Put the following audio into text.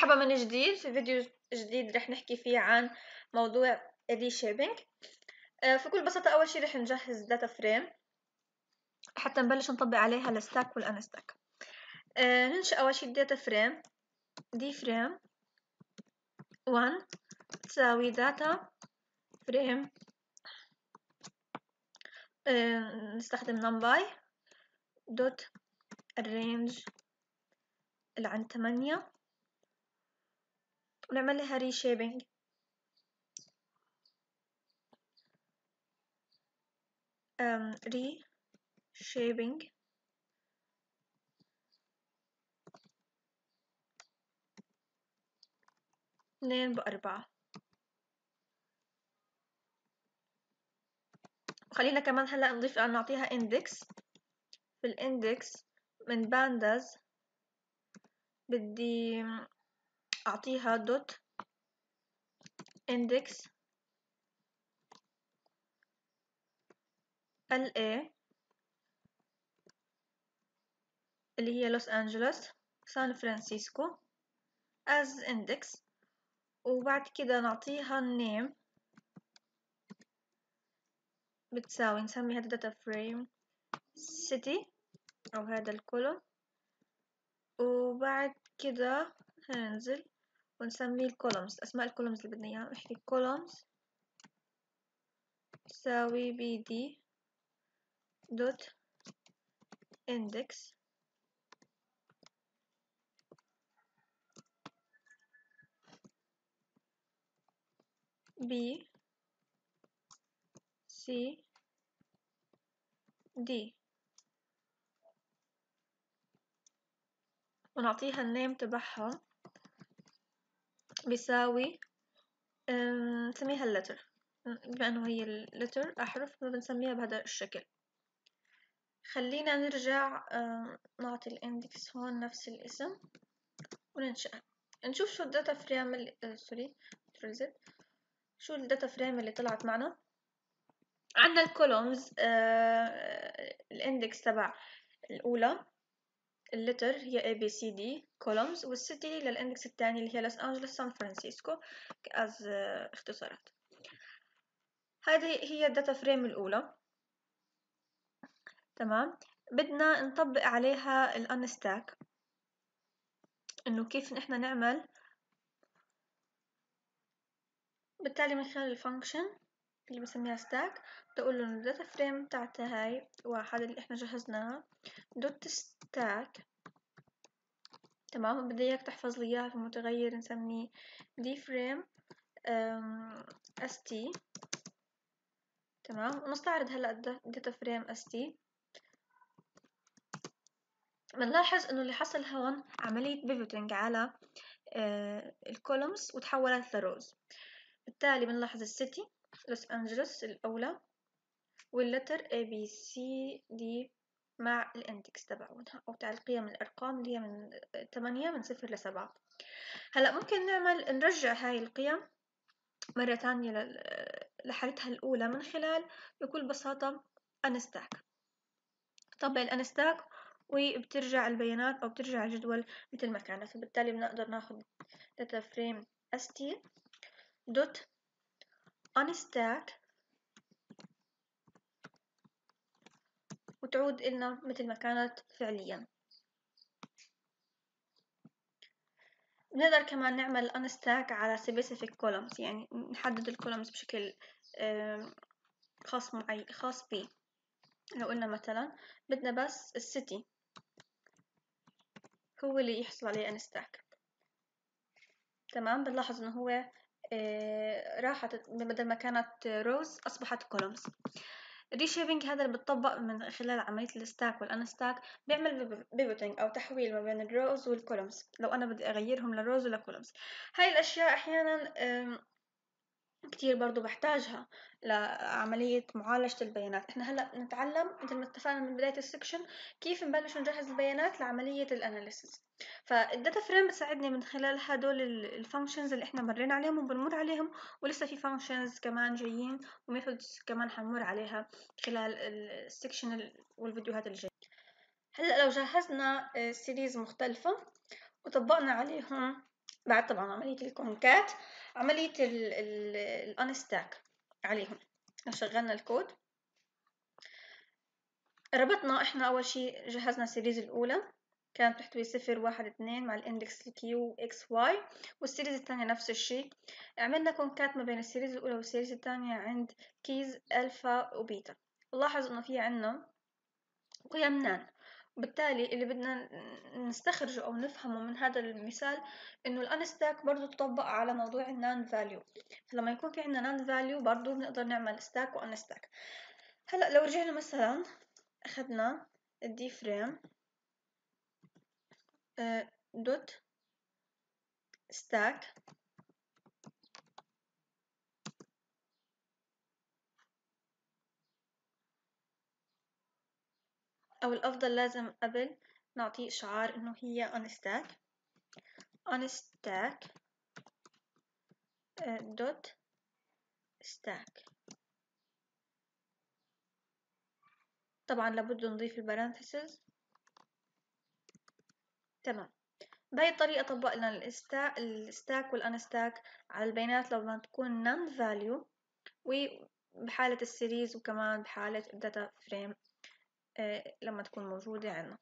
مرحبا من جديد في فيديو جديد رح نحكي فيه عن موضوع ال reshaping آه، بكل بساطة أول شي رح نجهز data frame حتى نبلش نطبق عليها ال stack وال unstack آه، ننشئ أول شي ال data frame dframe 1 تساوي data frame آه، نستخدم NumPy dot ال range اللي عند تمانية. ونعمل لها reshaping reshaping اثنين بأربعة. وخلينا كمان هلا نضيف نعطيها index في ال index من Pandas بدي أعطيها dot index LA اللي هي لوس أنجلوس سان فرانسيسكو as index. وبعد كده نعطيها ال name بتساوي نسمي هذا data frame city أو هذا ال column. وبعد كده هننزل ونسميه ال columns. أسماء ال columns اللي بدنا إياها. نحكي columns. تساوي pd dot index. B C D. ونعطيها النيم تبعها. بيساوي نسميها اللتر بما انه هي اللتر أحرف بنسميها بهذا الشكل. خلينا نرجع نعطي الإندكس هون نفس الاسم وننشأ. نشوف شو ال data frame اللي sorry شو ال data frame اللي طلعت معنا؟ عندنا ال columns ال index تبع الأولى. ال letter هي A B C D columns وال city لل index الثاني اللي هي لوس أنجلوس سان فرانسيسكو as اختصارات. هذه هي ال data frame الأولى. تمام؟ بدنا نطبق عليها ال unstack إنه كيف نحن نعمل. بالتالي من خلال ال function اللي بسميها stack أقول له ال data frame بتاعتها هاي واحد اللي إحنا جهزناها. dot stack تمام. بدي إياك تحفظ لي إياها في متغير نسميه d frame st تمام. ونستعرض هلأ data frame st بنلاحظ إنه اللي حصل هون عملية pivoting على آه ال columns وتحولت ل rows بالتالي بنلاحظ ال city لوس أنجلوس الأولى وال letter A B C D مع ال index تبعونها أو تاع القيم الأرقام اللي هي من تمانية من صفر لسبعة هلا ممكن نعمل نرجع هاي القيم مرة تانية لحالتها الأولى من خلال بكل بساطة unstack طبق ال unstack وبترجع البيانات أو بترجع الجدول مثل ما كانت. فبالتالي بنقدر ناخد data frame st dot unstack وتعود إلنا مثل ما كانت فعليا. بنقدر كمان نعمل unstack على specific columns يعني نحدد ال columns بشكل خاص معي خاص بي. لو قلنا مثلا بدنا بس ال city هو اللي يحصل عليه unstack. تمام؟ بنلاحظ إنه هو آه، راحت بدل ما كانت rows أصبحت columns ال reshaping هذا اللي بتطبق من خلال عملية ال stack وال unstack بيعمل pivoting أو تحويل ما بين ال rows وال columns لو أنا بدي أغيرهم ل rows ولا columns هاي الأشياء أحيانا كتير برضو بحتاجها لعملية معالجة البيانات. إحنا هلأ نتعلم مثل ما اتفقنا من بداية ال section كيف نبلش نجهز البيانات لعملية ال analysis فال data frame بتساعدني من خلال هدول ال functions اللي إحنا مرينا عليهم وبنمر عليهم ولسه في functions كمان جايين و methods كمان حنمر عليها خلال ال section والفيديوهات الجاية هلأ لو جهزنا series مختلفة وطبقنا عليهم بعد طبعا عملية ال concat عملية ال unstack عليهم. شغلنا الكود. ربطنا إحنا أول شي جهزنا ال series الأولى. كانت تحتوي صفر واحد اثنين مع ال index ال Q X Y وال series الثانية نفس الشي عملنا concat ما بين ال series الأولى وال series الثانية عند keys alpha و beta نلاحظ إنه في عنا قيم NaN وبالتالي اللي بدنا نستخرجه أو نفهمه من هذا المثال إنه ال unstack برضو تطبق على موضوع ال NaN value فلما يكون في عندنا NaN value برضو بنقدر نعمل stack و unstack هلأ لو رجعنا مثلا أخذنا ال d frame دوت ستاك أو الأفضل لازم قبل نعطي شعار إنه هي unstack unstack dot stack. طبعا لابد نضيف ال parentheses تمام. بهي الطريقة طبقنا ال stack وال unstack على البيانات لما تكون NaN value وبحالة ال series وكمان بحالة ال data frame لما تكون موجودة عنا